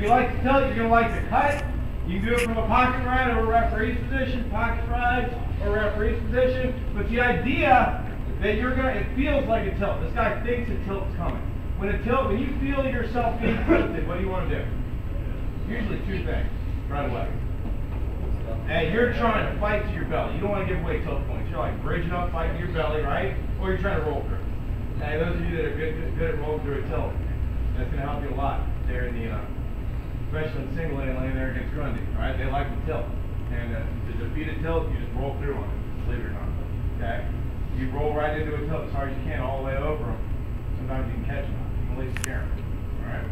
If you like to tilt, you're going to like to cut. You can do it from a pocket ride or a referee's position, pocket ride or referee's position. But the idea that you're going to, it feels like a tilt. This guy thinks a tilt's coming. When a tilt, when you feel yourself being tilted, what do you want to do? Usually two things right away. And you're trying to fight to your belly. You don't want to give away tilt points. You're like bridging up, fighting your belly, right? Or you're trying to roll through. And those of you that are good, good at rolling through a tilt, that's going to help you a lot there in the, uh, especially in single lane lane there against Grundy, right? They like to tilt. And uh, to defeat a tilt, you just roll through on it, believe it or not. Okay? You roll right into a tilt as hard as you can, all the way over them. Sometimes you can catch them. You can at least scare them. All right?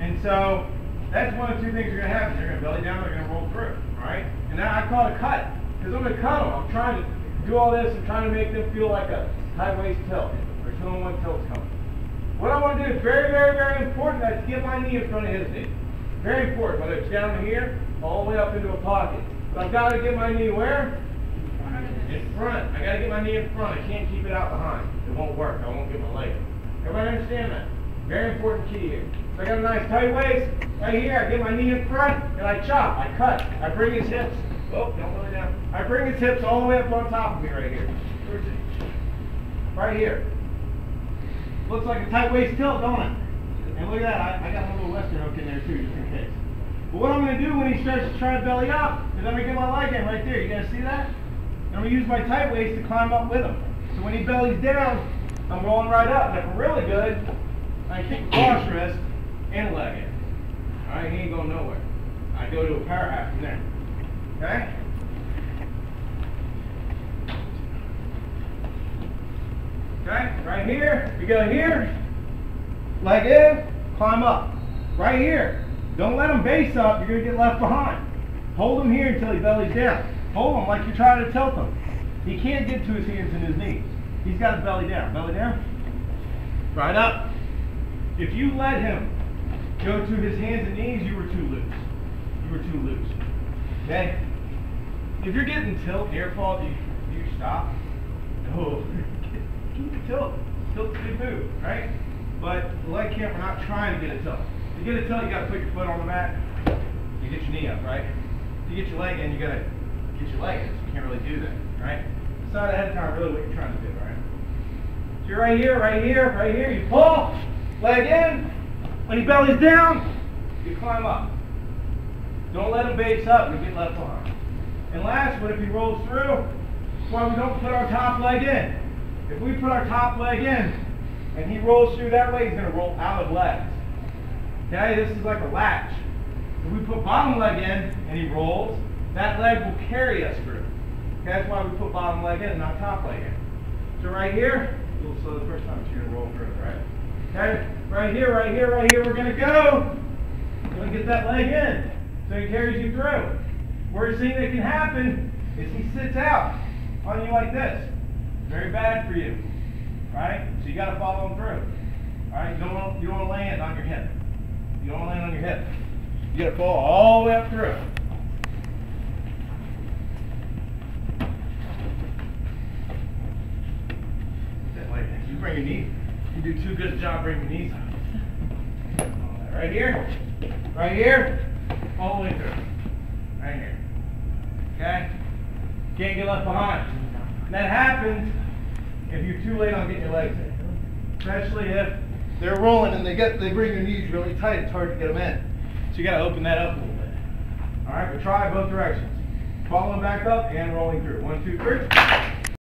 And so that's one of two things are going to happen. They're going to belly down, they're going to roll through. Right? And now I call it a cut because I'm going to cut them. I'm trying to do all this and trying to make them feel like a waist tilt or two on one tilt's coming. What I want to do is very, very, very important. That's get my knee in front of his knee. Very important. Whether it's down here, all the way up into a pocket. But I've got to get my knee where? In front. I got to get my knee in front. I can't keep it out behind. It won't work. I won't get my leg. Everybody understand that? Very important key here. So I got a nice tight waist. Right here, I get my knee in front and I chop. I cut. I bring his hips. Oh, don't lay down. I bring his hips all the way up on top of me right here. Right here. Looks like a tight waist tilt, don't it? And look at that, I, I got a little western hook in there too, just in case. But what I'm going to do when he starts to try to belly up is I'm going to get my leg in right there. You guys see that? And I'm going to use my tight waist to climb up with him. So when he bellies down, I'm rolling right up. And if I'm really good, I kick cross wrist and leg in. Alright, he ain't going nowhere. I go to a power half from there. Okay? Okay, right here, we go here, leg in, climb up. Right here. Don't let him base up, you're going to get left behind. Hold him here until he bellies down. Hold him like you're trying to tilt him. He can't get to his hands and his knees. He's got his belly down. Belly down. Right up. If you let him go to his hands and knees, you were too loose. You were too loose. Okay? If you're getting tilt, air fall, do you, do you stop? No. Keep the tilt. Tilt's a good move, right? But the leg camp, we're not trying to get a tilt. To get a tilt, you got to put your foot on the mat. You get your knee up, right? To get your leg in, you got to get your leg in. So you can't really do that, right? Decide ahead of time really what you're trying to do, right? So you're right here, right here, right here. You pull, leg in. When he belly's down, you climb up. Don't let him base up. You get left behind. And last, what if he rolls through? Why we don't put our top leg in. If we put our top leg in and he rolls through that way, he's going to roll out of legs. Okay, this is like a latch. If we put bottom leg in and he rolls, that leg will carry us through. Okay, that's why we put bottom leg in, and not top leg in. So right here, slow the first time, so you're going to roll through, right? Okay, right here, right here, right here, we're going to go. We're going to get that leg in. So he carries you through. Worst thing that can happen is he sits out on you like this. Very bad for you. Right? So you got to follow him through. Alright, you don't want you don't want to land on your hip. You don't want to land on your hip. You got to fall all the way up through. You bring your knee. You do too good a job bringing your knees up. Right here. Right here. All the way through. Right here. Okay? Can't get left behind. And that happens if you're too late on getting your legs in. Especially if they're rolling and they get they bring your knees really tight, it's hard to get them in. So you gotta open that up a little bit. Alright, but try both directions. Following back up and rolling through. One, two, three.